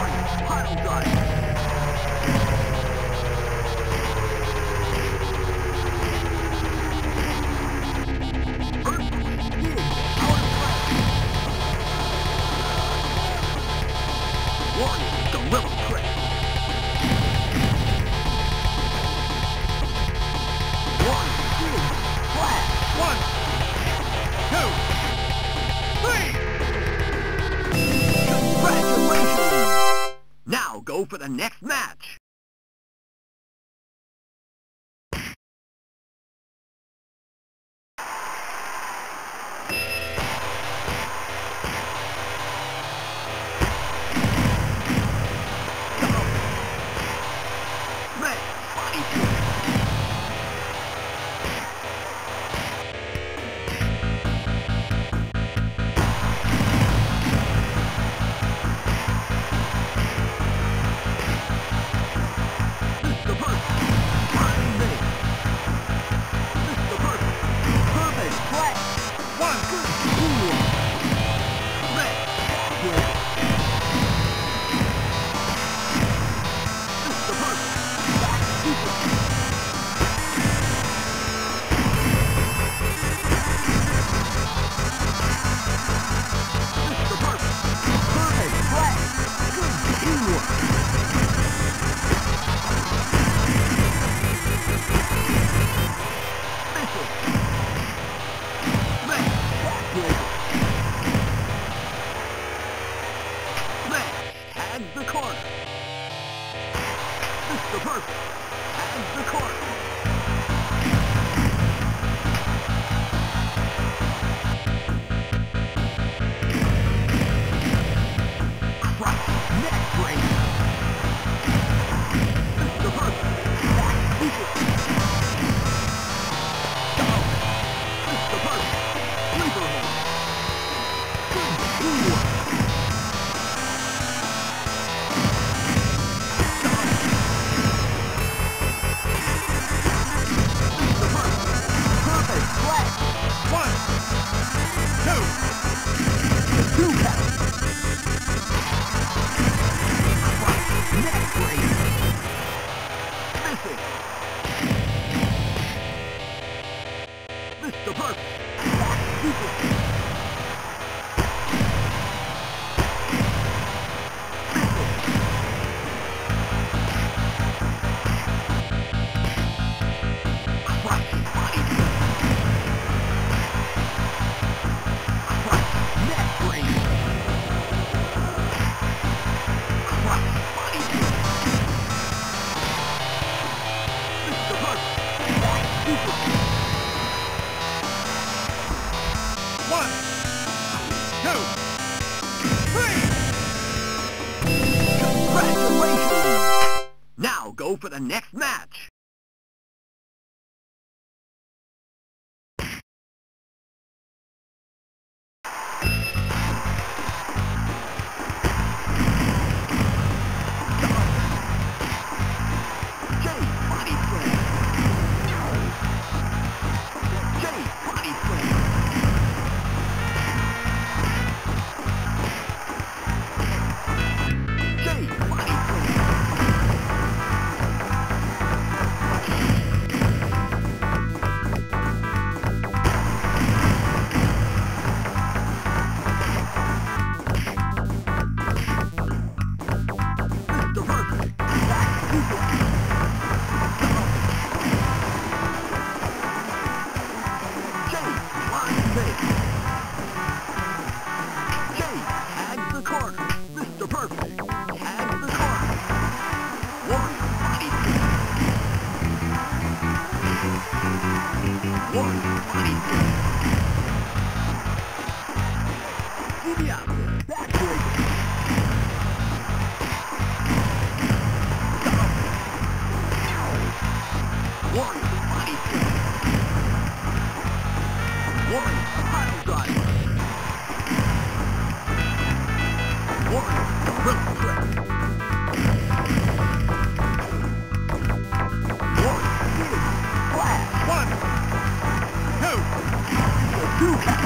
Warrior, pile drive. Luca. One, two, three! Congratulations! Now go for the next match! Whew.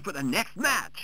for the next match.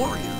warrior.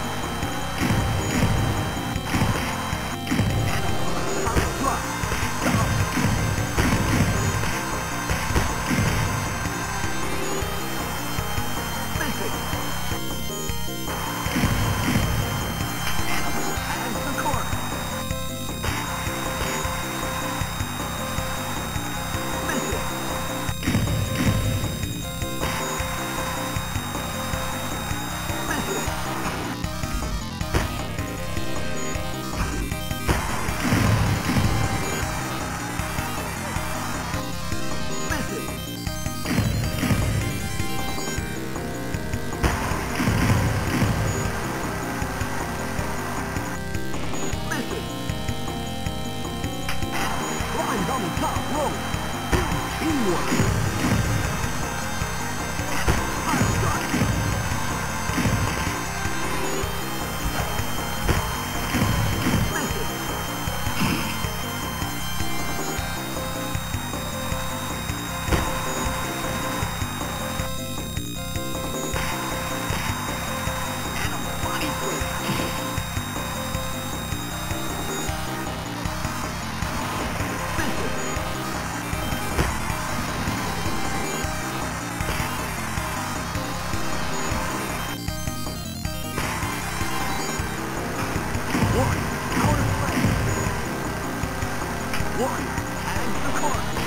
Thanks, of course.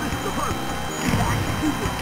Restore. Back to